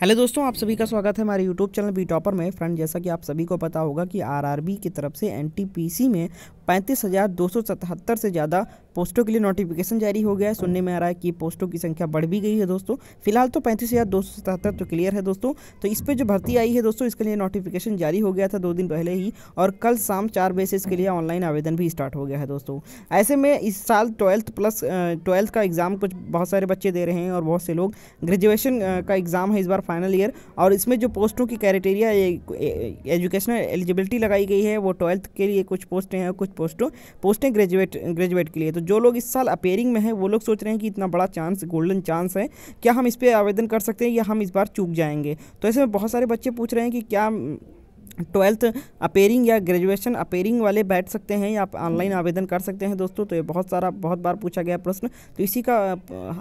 Hello दोस्तों, आप सभी का स्वागत है हमारे यूट्यूब चैनल बी टॉपर में। फ्रेंड, जैसा कि आप सभी को पता होगा कि आरआरबी की तरफ़ से एनटीपीसी में पैंतीस हज़ार दो सौ सतहत्तर से ज़्यादा पोस्टों के लिए नोटिफिकेशन जारी हो गया है। सुनने में आ रहा है कि पोस्टों की संख्या बढ़ भी गई है दोस्तों। फ़िलहाल तो पैंतीस हज़ार दो सौ सतहत्तर तो क्लियर है दोस्तों। तो इस पर जो भर्ती आई है दोस्तों, इसके लिए नोटिफिकेशन जारी हो गया था दो दिन पहले ही और कल शाम चार बजे से इसके लिए ऑनलाइन आवेदन भी स्टार्ट हो गया है दोस्तों। ऐसे में इस साल ट्वेल्थ प्लस ट्वेल्थ का एग्ज़ाम कुछ बहुत सारे बच्चे दे रहे हैं और बहुत से लोग ग्रेजुएशन का एग्ज़ाम है इस बार फाइनल ईयर और इसमें जो पोस्टों की क्राइटेरिया एजुकेशनल एलिजिबिलिटी लगाई गई है, वो ट्वेल्थ के लिए कुछ पोस्टें हैं कुछ पोस्टों पोस्टें ग्रेजुएट ग्रेजुएट के लिए। तो जो लोग इस साल अपेयरिंग में हैं, वो लोग सोच रहे हैं कि इतना बड़ा चांस गोल्डन चांस है, क्या हम इस पर आवेदन कर सकते हैं या हम इस बार चूक जाएँगे? तो ऐसे में बहुत सारे बच्चे पूछ रहे हैं कि क्या ट्वेल्थ अपेयरिंग या ग्रेजुएशन अपेयरिंग वाले बैठ सकते हैं या आप ऑनलाइन आवेदन कर सकते हैं दोस्तों। तो ये बहुत सारा, बहुत बार पूछा गया प्रश्न। तो इसी का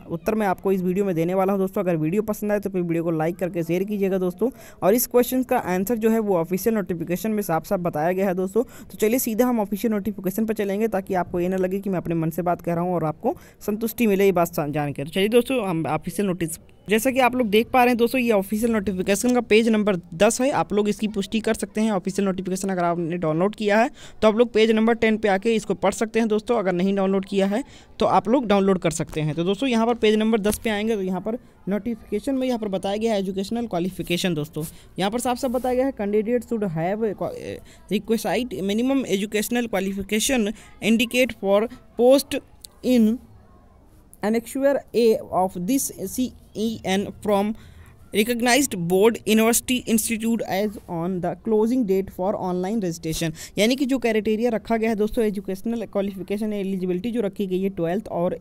उत्तर मैं आपको इस वीडियो में देने वाला हूँ दोस्तों। अगर वीडियो पसंद आए तो फिर वीडियो को लाइक करके शेयर कीजिएगा दोस्तों। और इस क्वेश्चन का आंसर जो है वो ऑफिशियल नोटिफिकेशन में साफ़ साफ़ बताया गया है दोस्तों। तो चलिए सीधा हम ऑफिशियल नोटिफिकेशन पर चलेंगे ताकि आपको ये ना लगे कि मैं अपने मन से बात कर रहा हूँ और आपको संतुष्टि मिले ये बात जानकर तो चलिए दोस्तों, हम ऑफिशियल नोटिस जैसा कि आप लोग देख पा रहे हैं दोस्तों, ये ऑफिशियल नोटिफिकेशन का पेज नंबर दस है। आप लोग इसकी पुष्टि कर सकते हैं। ऑफिशियल नोटिफिकेशन अगर आपने डाउनलोड किया है तो आप लोग पेज नंबर टेन पे आके इसको पढ़ सकते हैं दोस्तों। अगर नहीं डाउनलोड किया है तो आप लोग डाउनलोड कर सकते हैं। तो दोस्तों, यहाँ पर पेज नंबर दस पे आएँगे तो यहाँ पर नोटिफिकेशन में यहाँ पर बताया गया है एजुकेशनल क्वालिफिकेशन दोस्तों। यहाँ पर साफ़ साफ़ बताया गया है candidate should have requisite minimum educational qualification indicate for post in annexure A of this CEN from recognized board university institute as on the closing date for online registration यानी कि जो क्राइटेरिया रखा गया है दोस्तों एजुकेशनल क्वालिफिकेशन एलिजिबिलिटी जो रखी गई है ट्वेल्थ और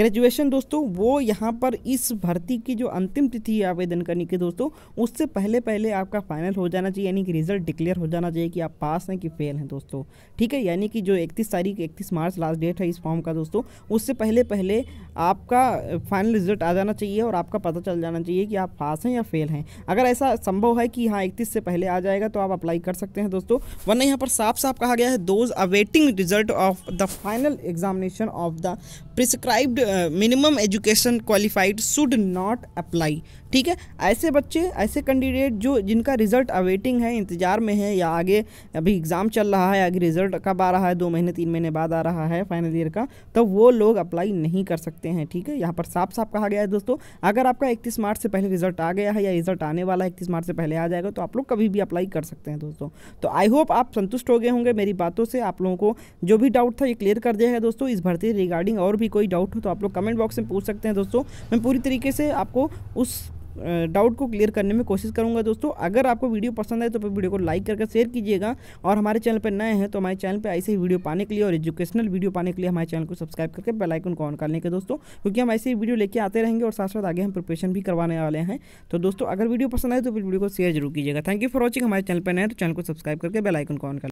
ग्रेजुएशन दोस्तों, वो यहाँ पर इस भर्ती की जो अंतिम तिथि है आवेदन करने की दोस्तों, उससे पहले पहले आपका फाइनल हो जाना चाहिए, यानी कि रिज़ल्ट डिक्लेयर हो जाना चाहिए कि आप पास हैं कि फेल हैं दोस्तों। ठीक है, यानी कि जो इकतीस तारीख, इकतीस मार्च लास्ट डेट है इस फॉर्म का दोस्तों, उससे पहले पहले आपका फाइनल रिज़ल्ट आ जाना चाहिए और आपका पता चल जाना चाहिए कि आप पास हैं या फेल हैं। अगर ऐसा संभव है कि हाँ इकतीस से पहले आ जाएगा तो आप अप्लाई कर सकते हैं दोस्तों, वरना यहाँ पर साफ़ साफ़ कहा गया है those awaiting result of the final examination of the prescribed minimum education qualified should not apply, ठीक है? ऐसे बच्चे, ऐसे कैंडिडेट जो जिनका रिज़ल्ट अवेटिंग है, इंतज़ार में है, या आगे अभी एग्ज़ाम चल रहा है, आगे रिज़ल्ट कब आ रहा है, दो महीने, तीन महीने बाद आ रहा है, फाइनल ईयर का तो वो लोग अप्लाई नहीं कर सकते हैं, ठीक है? यहाँ पर साफ़ साफ़ कहा गया है दोस्तों, अगर आपका इकतीस मार्च से पहले रिज़ल्ट आ गया है, या रिज़ल्ट आने वाला है इकतीस मार्च से पहले आ जाएगा तो आप लोग कभी भी अप्लाई कर सकते हैं दोस्तों। तो आई होप आप संतुष्ट हो गए होंगे मेरी बातों से, आप लोगों को जो भी डाउट था, ये क्लियर कर दिया है दोस्तों। इस भर्ती रिगार्डिंग और भी कोई डाउट हो तो आप लोग कमेंट बॉक्स में पूछ सकते हैं दोस्तों। मैं पूरी तरीके से आपको उस डाउट को क्लियर करने में कोशिश करूँगा दोस्तों। अगर आपको वीडियो पसंद आए तो वीडियो को लाइक करके शेयर कीजिएगा। और हमारे चैनल पर नए हैं तो हमारे चैनल पर ऐसे ही वीडियो पाने के लिए और एजुकेशनल वीडियो पाने के लिए हमारे चैनल को सब्सक्राइब करके बेलाइकन को ऑन कर के दोस्तों। क्योंकि हम ऐसे ही वीडियो लेके आते रहेंगे और साथ साथ आगे हम प्रिपरेशन भी करवाने वाले हैं। तो दोस्तों, अगर वीडियो पसंद आए तो फिर वीडियो को शेयर ज़रूर कीजिएगा। थैंक यू फॉर वॉचिंग हमारे चैनल पर नए तो चैनल को सब्सक्राइब करके बेलाइकन को ऑन कर